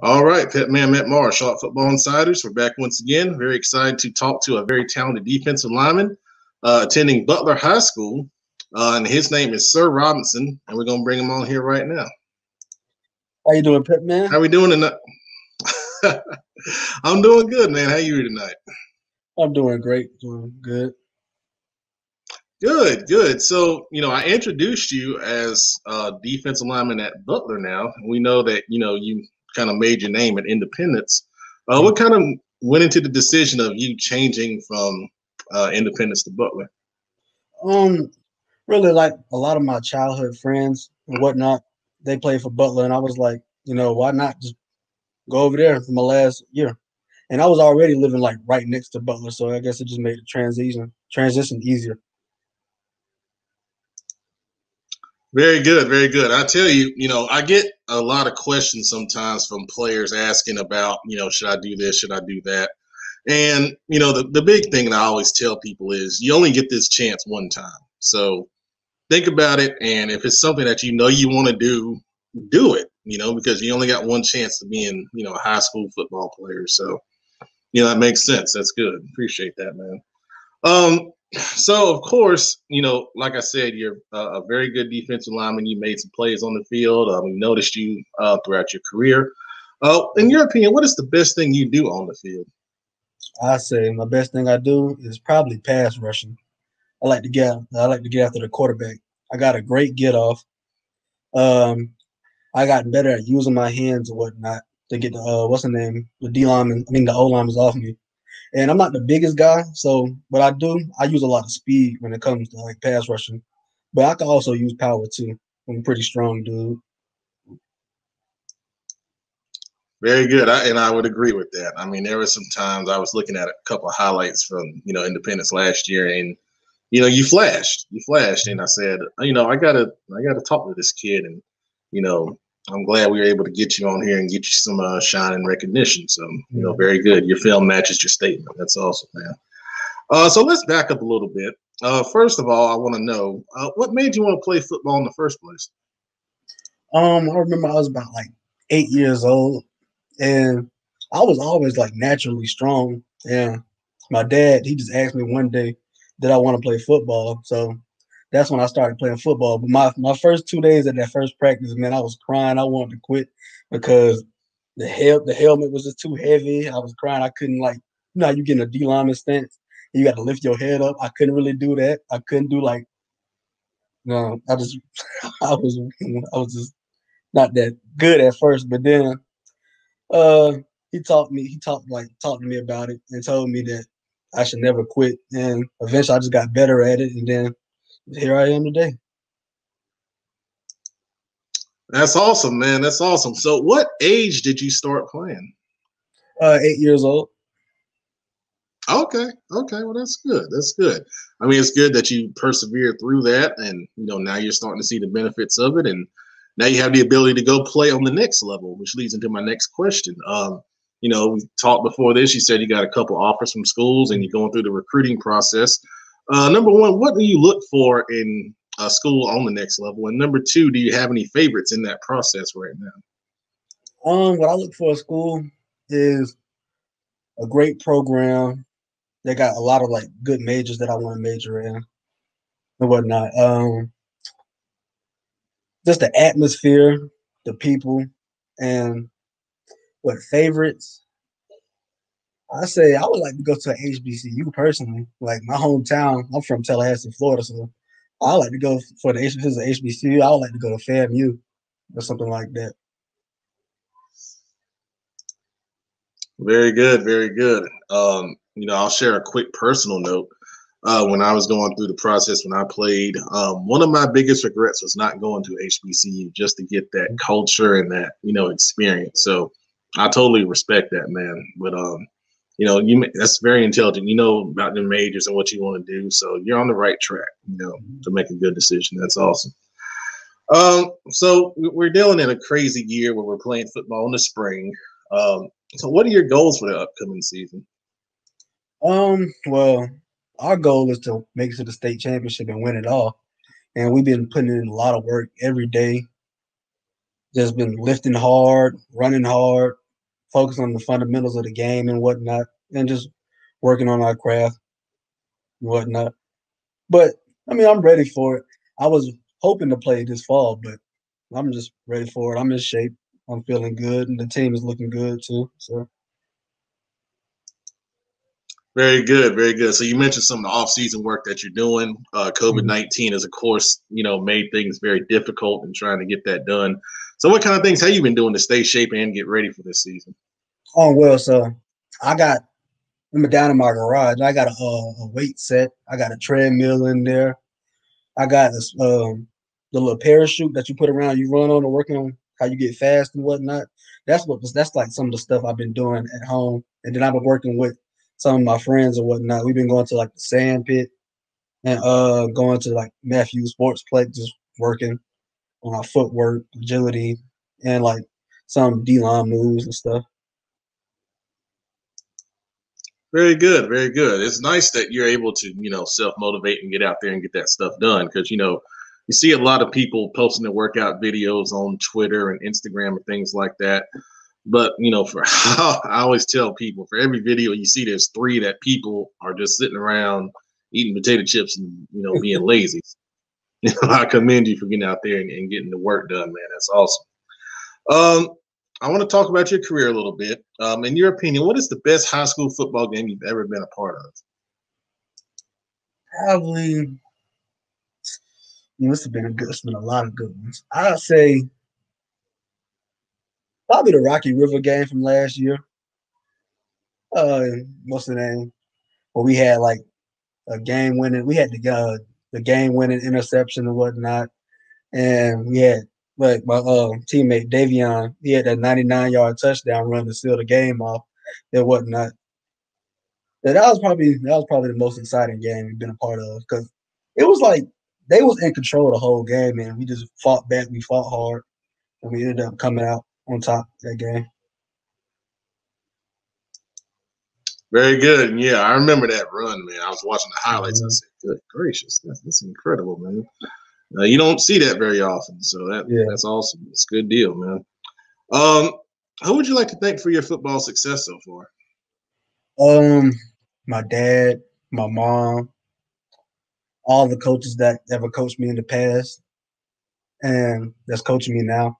All right, Petman Matt Morrow, Charlotte Football Insiders. We're back once again. Very excited to talk to a very talented defensive lineman uh, attending Butler High School, uh, and his name is Sirr Robinson, and we're gonna bring him on here right now. How you doing, Petman? How we doing tonight? I'm doing good, man. How you tonight? I'm doing great. Doing good. Good, good. So, you know, I introduced you as a defensive lineman at Butler now. We know that, you know, you kind of made your name at Independence. Uh, what kind of went into the decision of you changing from uh, Independence to Butler? Um, really, like a lot of my childhood friends and whatnot, they played for Butler, and I was like, you know, why not just go over there for my last year? And I was already living like right next to Butler, so I guess it just made the transition transition easier. Very good, very good. I tell you, you know, I get a lot of questions sometimes from players asking about, you know, should I do this, should I do that? And, you know, the, the big thing that I always tell people is you only get this chance one time. So think about it. And if it's something that you know you want to do, do it, you know, because you only got one chance to be in, you know, a high school football player. So, you know, that makes sense. That's good. Appreciate that, man. Um, so of course, you know, like I said, you're a, very good defensive lineman. You made some plays on the field. Um, we noticed you uh, throughout your career. Uh, in your opinion, what is the best thing you do on the field? I say my best thing I do is probably pass rushing. I like to get I like to get after the quarterback. I got a great get off. Um, I got better at using my hands and whatnot to get the uh, what's the name the D lineman I mean the O lineman off me. And I'm not the biggest guy, so what I do, I use a lot of speed when it comes to like pass rushing. But I can also use power too. I'm a pretty strong dude. Very good, I, and I would agree with that. I mean, there were some times I was looking at a couple of highlights from you know Independence last year, and you know you flashed, you flashed, and I said, you know, I gotta, I gotta talk to this kid, and you know, I'm glad we were able to get you on here and get you some uh, shine and recognition. So, you know, very good. Your film matches your statement. That's awesome, man. Uh, so let's back up a little bit. Uh, first of all, I want to know uh, what made you want to play football in the first place. Um, I remember I was about like eight years old, and I was always like naturally strong. And my dad, he just asked me one day, "Did I want to play football?" So that's when I started playing football. But my my first two days at that first practice, man, I was crying. I wanted to quit because the hel- the helmet was just too heavy. I was crying. I couldn't like you know you getting a D lineman stance. You got to lift your head up. I couldn't really do that. I couldn't do like no. I just I was I was just not that good at first. But then uh he taught me. He talked like talked to me about it and told me that I should never quit. And eventually, I just got better at it. And then here I am today. That's awesome, man. That's awesome. So, what age did you start playing? Uh, eight years old. Okay. Okay. Well, that's good. That's good. I mean, it's good that you persevered through that, and you know now you're starting to see the benefits of it, and now you have the ability to go play on the next level, which leads into my next question. Um, you know, we talked before this. You said you got a couple offers from schools, and you're going through the recruiting process. Uh, number one, what do you look for in a school on the next level? And number two, do you have any favorites in that process right now? Um, what I look for a school is a great program. They got a lot of like good majors that I want to major in and whatnot. Um, just the atmosphere, the people, and what favorites. I say I would like to go to HBCU personally. Like my hometown, I'm from Tallahassee, Florida, so I like to go for the HBCU. I would like to go to FAMU or something like that. Very good, very good. Um, you know, I'll share a quick personal note. Uh, when I was going through the process when I played, um, one of my biggest regrets was not going to HBCU just to get that culture and that you know experience. So I totally respect that, man. But um, you know, you that's very intelligent. You know about the majors and what you want to do, so you're on the right track. You know, to make a good decision. That's awesome. Um, so we're dealing in a crazy year where we're playing football in the spring. Um, so what are your goals for the upcoming season? Um, well, our goal is to make it to the state championship and win it all. And we've been putting in a lot of work every day. Just been lifting hard, running hard, focus on the fundamentals of the game and whatnot, and just working on our craft and whatnot. But I mean, I'm ready for it. I was hoping to play this fall, but I'm just ready for it. I'm in shape. I'm feeling good, and the team is looking good too. So. Very good, very good. So you mentioned some of the off-season work that you're doing. Uh, COVID nineteen has, of course, you know, made things very difficult in trying to get that done. So, what kind of things have you been doing to stay shape and get ready for this season? Oh well, so I got I'm down in my garage. I got a, a weight set. I got a treadmill in there. I got this um, the little parachute that you put around, you run on and working on how you get fast and whatnot. That's what that's like some of the stuff I've been doing at home. And then I've been working with some of my friends or whatnot. We've been going to like the sand pit and uh going to like Matthews Sportsplex, just working on our footwork, agility, and like some D line moves and stuff. Very good, very good. It's nice that you're able to, you know, self motivate and get out there and get that stuff done because, you know, you see a lot of people posting their workout videos on Twitter and Instagram and things like that. But you know, for I always tell people, for every video you see, there's three that people are just sitting around eating potato chips and you know being lazy. Know, I commend you for getting out there and, and getting the work done, man. That's awesome. Um, I want to talk about your career a little bit. Um, in your opinion, what is the best high school football game you've ever been a part of? Probably you must have been a good, it's been a lot of good ones. I'd say probably the Rocky River game from last year. Uh, what's the name? Where we had like a game winning, we had the uh, the game winning interception and whatnot, and we had like my uh, teammate Davion, he had that 99 yard touchdown run to seal the game off and whatnot. That was probably that was probably the most exciting game we've been a part of because it was like they was in control the whole game, and we just fought back. We fought hard, and we ended up coming out on top that game. Very good. And yeah, I remember that run, man. I was watching the highlights. Mm-hmm. I said, "Good gracious, that's, that's incredible, man." Uh, you don't see that very often, so that yeah. that's awesome. It's a good deal, man. Um, who would you like to thank for your football success so far? Um, my dad, my mom, all the coaches that ever coached me in the past and that's coaching me now.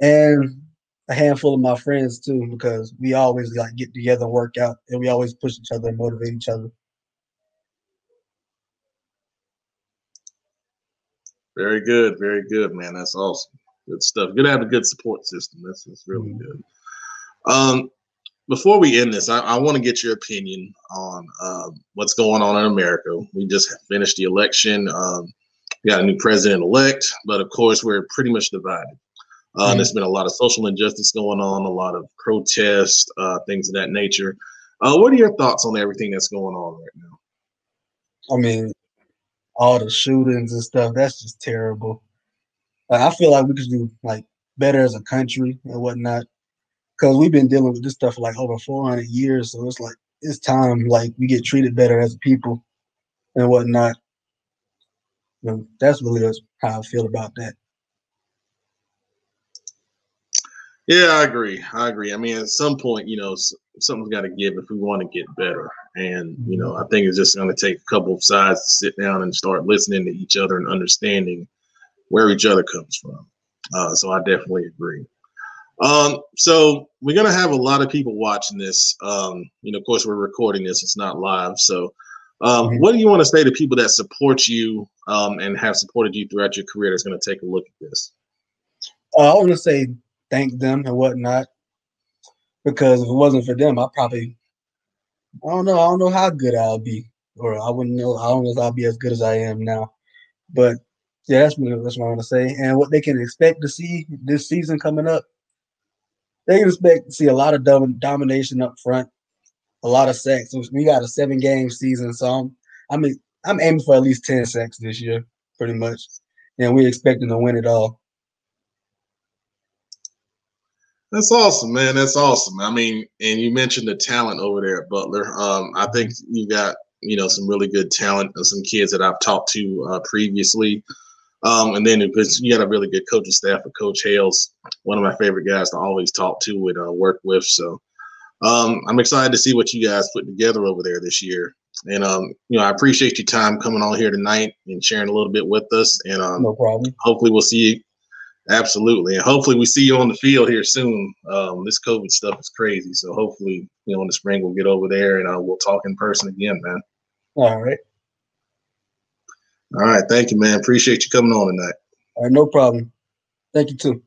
And a handful of my friends too, because we always like get together and work out and we always push each other and motivate each other. Very good, very good, man. That's awesome. Good stuff. Good to have a good support system. That's that's really mm-hmm. good. Um, before we end this, I, I want to get your opinion on uh, what's going on in America. We just finished the election. Um, we got a new president elect, but of course, we're pretty much divided. Uh, mm-hmm. There's been a lot of social injustice going on, a lot of protests, uh, things of that nature. Uh, what are your thoughts on everything that's going on right now? I mean, all the shootings and stuff, that's just terrible. I feel like we could do like better as a country and whatnot because we've been dealing with this stuff for like over 400 years. So it's like it's time like we get treated better as people and whatnot. So that's really how I feel about that. Yeah, I agree. I agree. I mean, at some point, you know, something's got to give if we want to get better. And you know. I think it's just going to take a couple of sides to sit down and start listening to each other and understanding where each other comes from. Uh, so I definitely agree. Um, so we're gonna have a lot of people watching this. Um, you know, of course, we're recording this; it's not live. So, um, mm-hmm. what do you want to say to people that support you um, and have supported you throughout your career? That's going to take a look at this. Uh, I want to say thank them and whatnot, because if it wasn't for them, I probably, I don't know, I don't know how good I'll be, or I wouldn't know, I don't know if I'll be as good as I am now. But yeah, that's what, that's what I want to say, and what they can expect to see this season coming up they can expect to see a lot of dom- domination up front, a lot of sacks. We got a seven game season, so I'm, I mean, I'm aiming for at least 10 sacks this year, pretty much. And we're expecting to win it all. That's awesome, man. That's awesome. I mean, and you mentioned the talent over there at Butler. Um, I think you got, you know, some really good talent and some kids that I've talked to uh, previously. Um, and then you got a really good coaching staff with Coach Hales, one of my favorite guys to always talk to and uh, work with. So um, I'm excited to see what you guys put together over there this year. And um, you know, I appreciate your time coming on here tonight and sharing a little bit with us. And um, no problem. Hopefully, we'll see you. Absolutely, and hopefully, we see you on the field here soon. Um, this COVID stuff is crazy, so hopefully, you know, in the spring we'll get over there and uh, we'll talk in person again, man. All right. All right. Thank you, man. Appreciate you coming on tonight. All right. No problem. Thank you, too.